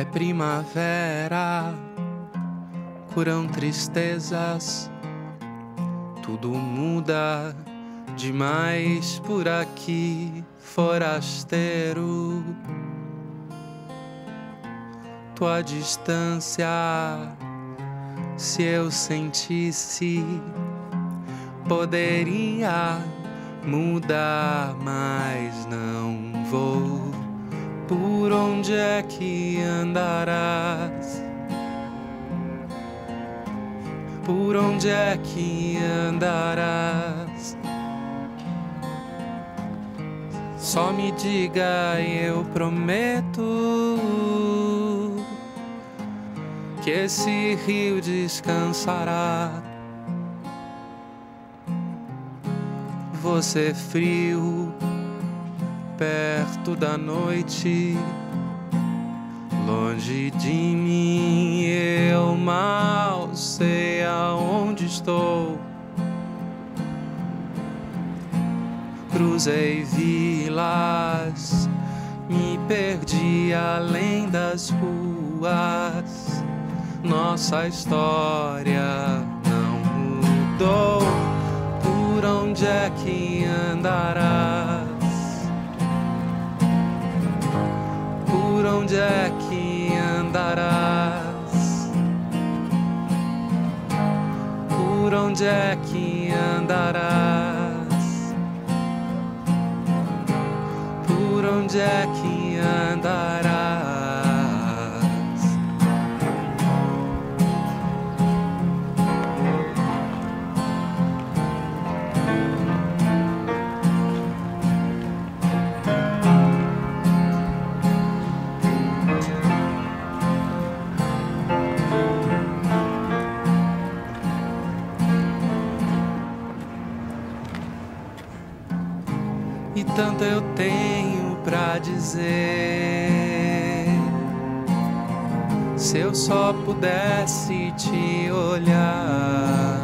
É primavera, curam tristezas, tudo muda demais por aqui, forasteiro. Tua distância, se eu sentisse, poderia mudar, mas não vou. Onde é que andarás? Por onde é que andarás? Só me diga, eu prometo que esse rio descansará. Você frio perto da noite, longe de mim, eu mal sei aonde estou. Cruzei vilas, me perdi além das ruas. Nossa história não mudou. Por onde é que andarás? Por onde é Por onde é que andarás? Por onde é que E tanto eu tenho pra dizer. Se eu só pudesse te olhar.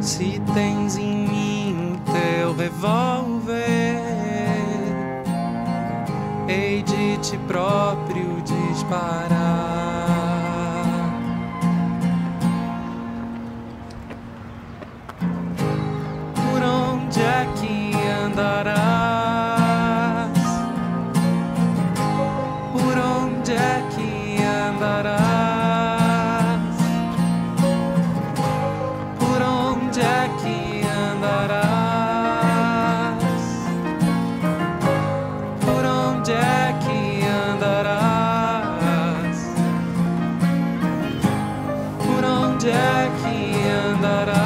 Se tens em mim o teu revólver, hei de ti próprio disparar. Jackie é andará?